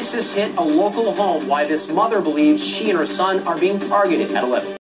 Racist hit a local home. Why this mother believes she and her son are being targeted at 11.